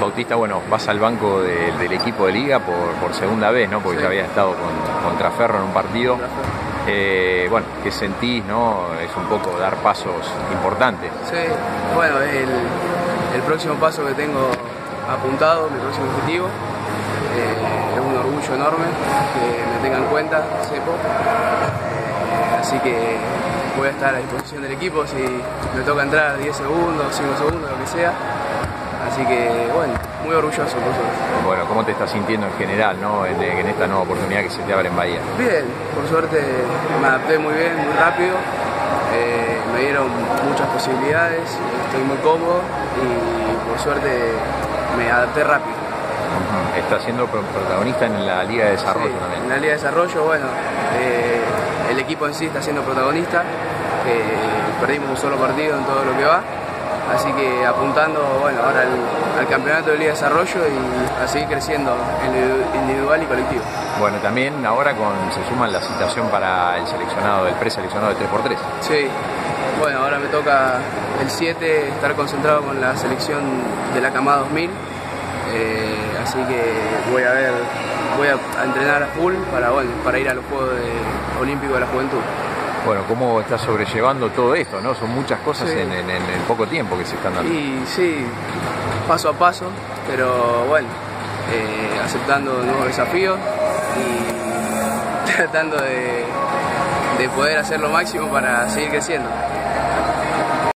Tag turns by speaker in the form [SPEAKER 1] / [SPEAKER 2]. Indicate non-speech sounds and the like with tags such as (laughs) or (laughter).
[SPEAKER 1] Bautista, bueno, vas al banco de- del equipo de liga por, por segunda vez, ¿no? Porque
[SPEAKER 2] Sí.
[SPEAKER 1] ya había estado con- contra Ferro en un partido. Eh, bueno, ¿qué sentís, no? Es un poco dar pasos importantes.
[SPEAKER 2] Sí, bueno, el, el próximo paso que tengo apuntado, mi próximo objetivo, eh, es un orgullo enorme que me tengan en cuenta, Cepo. Eh, así que voy a estar a disposición del equipo si me toca entrar 10 segundos, 5 segundos, lo que sea. Así que, bueno, muy orgulloso por suerte.
[SPEAKER 1] Bueno, ¿cómo te estás sintiendo en general, no? En, en esta nueva oportunidad que se te abre en Bahía.
[SPEAKER 2] Bien, por suerte me adapté muy bien, muy rápido. Eh, me dieron muchas posibilidades, estoy muy cómodo y por suerte me adapté rápido.
[SPEAKER 1] Ujú. Estás siendo pro- protagonista en la Liga de Desarrollo
[SPEAKER 2] Sí, en
[SPEAKER 1] también.
[SPEAKER 2] la Liga de Desarrollo, bueno, eh, el equipo en sí está siendo protagonista. eh, perdimos un solo partido en todo lo que va. Así que apuntando bueno, ahora al, al campeonato de Liga de Desarrollo y a seguir creciendo en individual y colectivo.
[SPEAKER 1] Bueno, también ahora con, se suma la citación para el seleccionado, el preseleccionado de 3x3.
[SPEAKER 2] Sí, bueno, ahora me toca el 7 estar concentrado con la selección de la Cama 2000. eh, así que voy a ver, voy a, a entrenar a full para, bueno, para ir a los Juegos de- Olímpicos de la Juventud.
[SPEAKER 1] Bueno, ¿cómo estás sobrellevando todo esto, no? Son muchas cosas
[SPEAKER 2] Sí.
[SPEAKER 1] en, en- poco tiempo que se están dando.
[SPEAKER 2] Y sí, paso a paso, pero bueno, eh, aceptando nuevos desafíos y (laughs) tratando de, de poder hacer lo máximo para seguir creciendo.